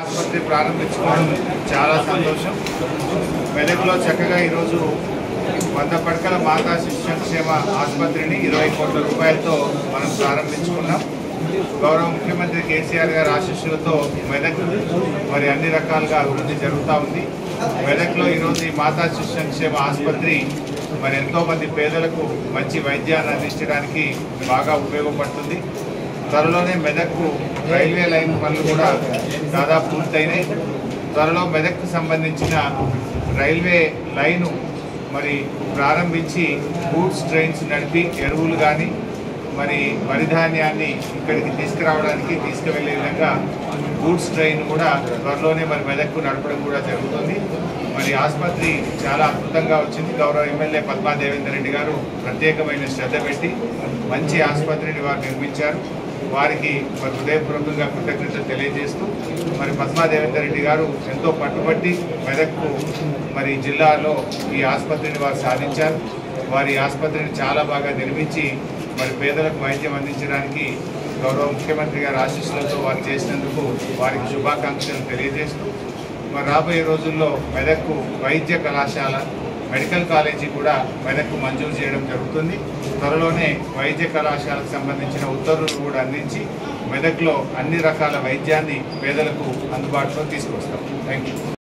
ఆసుపత్రి ప్రారంభించుకోవడం చాలా సంతోషం. మెదక్లో చక్కగా ఈరోజు వంద పడకల మాతా శిశు సంక్షేమ ఆసుపత్రిని ఇరవై కోట్ల రూపాయలతో మనం ప్రారంభించుకున్నాం. గౌరవ ముఖ్యమంత్రి కేసీఆర్ గారి ఆశీస్సులతో మెదక్ మరి అన్ని రకాలుగా అభివృద్ధి జరుగుతూ ఉంది. మెదక్లో ఈరోజు ఈ మాతా శిశు సంక్షేమ ఆసుపత్రి మరి ఎంతోమంది పేదలకు మంచి వైద్యాన్ని అందించడానికి బాగా ఉపయోగపడుతుంది. త్వరలోనే మెదక్కు రైల్వే లైన్ పనులు కూడా దాదాపు పూర్తయినాయి. త్వరలో మెదక్కు సంబంధించిన రైల్వే లైను మరి ప్రారంభించి గూడ్స్ ట్రైన్స్ నడిపి ఎరువులు కానీ మరి వరిధాన్యాన్ని ఇక్కడికి తీసుకురావడానికి తీసుకువెళ్ళే విధంగా గూడ్స్ ట్రైన్ కూడా త్వరలోనే మరి మెదక్కు నడపడం కూడా జరుగుతుంది. మరి ఆసుపత్రి చాలా అద్భుతంగా వచ్చింది. గౌరవ ఎమ్మెల్యే పద్మా దేవేందర్ రెడ్డి గారు ప్రత్యేకమైన శ్రద్ధ పెట్టి మంచి ఆసుపత్రిని వారు నిర్మించారు. వారికి మరి హృదయపూర్వకంగా కృతజ్ఞతలు తెలియజేస్తూ మరి పద్మాదేవేందర్ రెడ్డి గారు ఎంతో పట్టుబట్టి మెదక్కు మరి జిల్లాలో ఈ ఆసుపత్రిని వారు సాధించారు. వారి ఆసుపత్రిని చాలా బాగా నిర్మించి మరి పేదలకు వైద్యం అందించడానికి గౌరవ ముఖ్యమంత్రి గారి ఆశీస్సులతో వారు చేసినందుకు వారికి శుభాకాంక్షలు తెలియజేస్తూ మరి రాబోయే రోజుల్లో మెదక్కు వైద్య కళాశాల మెడికల్ కాలేజీ కూడా మెదక్కు మంజూరు చేయడం జరుగుతుంది. త్వరలోనే వైద్య కళాశాలకు సంబంధించిన ఉత్తర్వులు కూడా అందించి మెదక్లో అన్ని రకాల వైద్యాన్ని పేదలకు అందుబాటులో తీసుకొస్తాం. Thank you